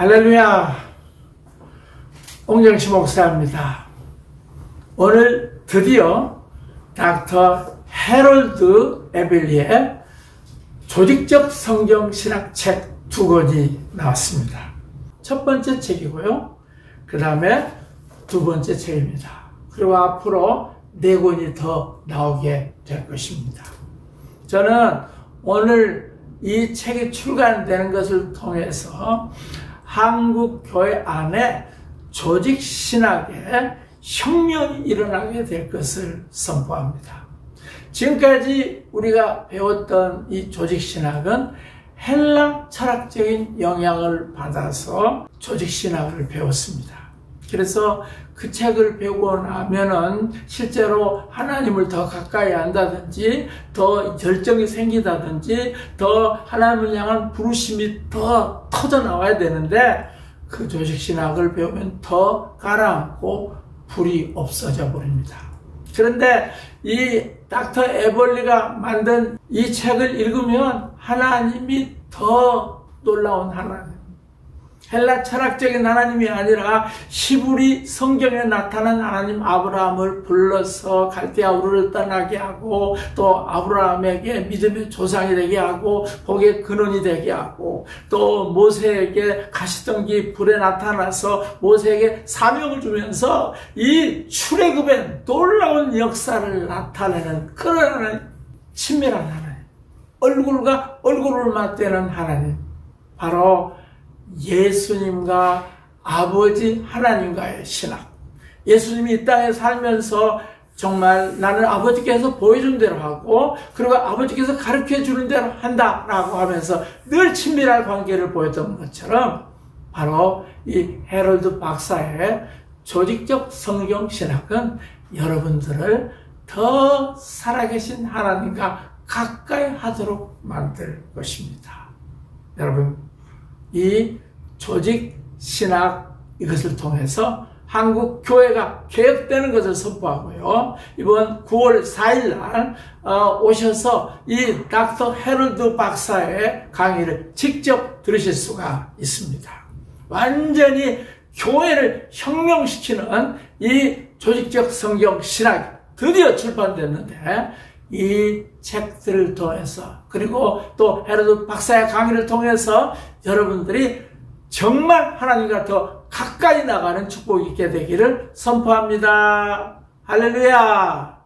할렐루야. 옹정시 목사입니다. 오늘 드디어 닥터 해롤드 에벨리의 조직적 성경 신학 책 두 권이 나왔습니다. 첫 번째 책이고요. 그 다음에 두 번째 책입니다. 그리고 앞으로 네 권이 더 나오게 될 것입니다. 저는 오늘 이 책이 출간되는 것을 통해서 한국 교회 안에 조직 신학에 혁명이 일어나게 될 것을 선포합니다. 지금까지 우리가 배웠던 이 조직 신학은 헬라 철학적인 영향을 받아서 조직 신학을 배웠습니다. 그래서 그 책을 배우고 나면은 실제로 하나님을 더 가까이 한다든지 더 열정이 생기다든지 더 하나님을 향한 부르심이 더 터져 나와야 되는데 그 조직 신학을 배우면 더 가라앉고 불이 없어져 버립니다. 그런데 이 닥터 에벌리가 만든 이 책을 읽으면 하나님이 더 놀라운 하나님. 헬라 철학적인 하나님이 아니라 히브리 성경에 나타난 하나님 아브라함을 불러서 갈대아 우르를 떠나게 하고 또 아브라함에게 믿음의 조상이 되게 하고 복의 근원이 되게 하고 또 모세에게 가시덩기 불에 나타나서 모세에게 사명을 주면서 이 출애굽의 놀라운 역사를 나타내는 그런 친밀한 하나님 얼굴과 얼굴을 맞대는 하나님. 바로 예수님과 아버지 하나님과의 신학. 예수님이 이 땅에 살면서 정말 나는 아버지께서 보여준 대로 하고 그리고 아버지께서 가르쳐 주는 대로 한다라고 하면서 늘 친밀한 관계를 보였던 것처럼 바로 이 헤럴드 박사의 조직적 성경 신학은 여러분들을 더 살아계신 하나님과 가까이 하도록 만들 것입니다. 여러분 이 조직 신학 이것을 통해서 한국 교회가 개혁되는 것을 선포하고요. 이번 9월 4일 날 어, 오셔서 이 닥터 헤럴드 박사의 강의를 직접 들으실 수가 있습니다. 완전히 교회를 혁명시키는 이 조직적 성경 신학 드디어 출판됐는데 이 책들을 통해서 그리고 또 헤로드 박사의 강의를 통해서 여러분들이 정말 하나님과 더 가까이 나가는 축복이 있게 되기를 선포합니다. 할렐루야!